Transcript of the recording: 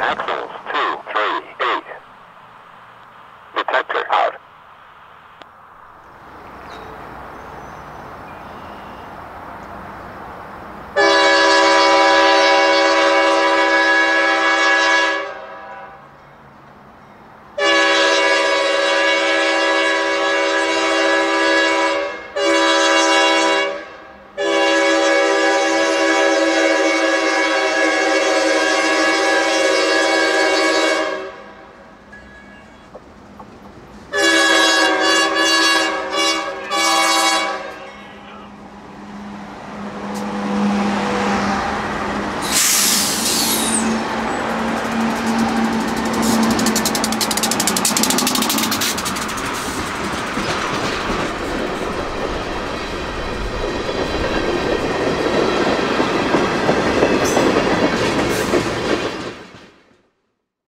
axles.